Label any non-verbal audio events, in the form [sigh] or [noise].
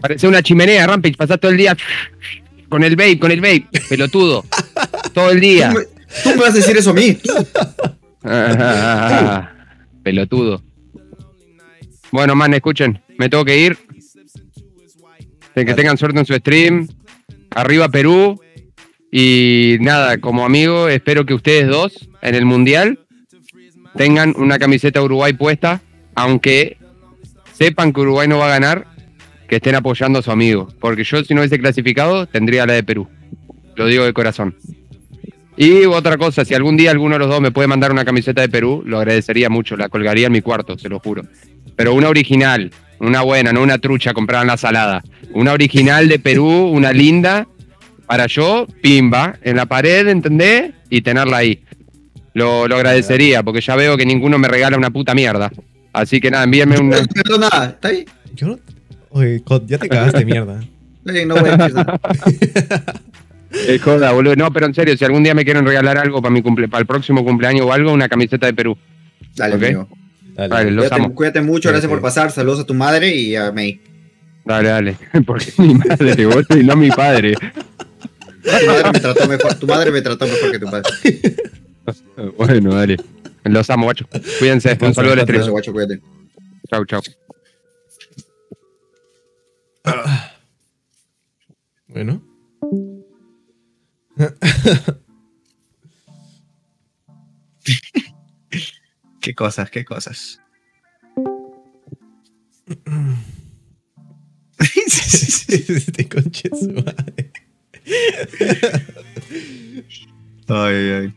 Parece una chimenea, Rampage. Pasás todo el día con el vape, con el vape. Pelotudo. todo el día. Tú me, tú me vas a decir eso a mí. Pelotudo. Bueno, man, escuchen. Me tengo que ir. Que tengan suerte en su stream. Arriba Perú. Y nada, como amigo, espero que ustedes dos en el Mundial tengan una camiseta Uruguay puesta, aunque sepan que Uruguay no va a ganar, que estén apoyando a su amigo. Porque yo si no hubiese clasificado, tendría la de Perú. Lo digo de corazón. Y otra cosa, si algún día alguno de los dos me puede mandar una camiseta de Perú, lo agradecería mucho, la colgaría en mi cuarto, se lo juro. Pero una original, una buena, no una trucha comprada en la salada. Una original de Perú, una linda, para yo, pimba, en la pared, ¿entendés? Y tenerla ahí. Lo, lo agradecería, porque ya veo que ninguno me regala una puta mierda. Así que nada, envíenme una. No, nada, está ahí. Yo no. Oye, Cod, ya te cagaste mierda. Eh, No voy a nada. [laughs] Eh, joda, boludo. No, pero en serio, si algún día me quieren regalar algo para mi cumple, para el próximo cumpleaños o algo, una camiseta de Perú. Dale, Ok. amigo. Dale. Vale, los Cuídate, amo. cuídate mucho, Sí, gracias sí. por pasar. Saludos a tu madre y a May. Dale, dale. [laughs] Porque mi madre, boludo, y no mi padre. Tu madre me trató mejor, tu madre me trató mejor que tu padre. Bueno, dale. Los amo, guacho. Cuídense. Un saludo al estrés. guacho, cuídate. Chau, chau. Bueno. [laughs] Qué cosas, qué cosas. [laughs] Te conche su madre. Ay, ay.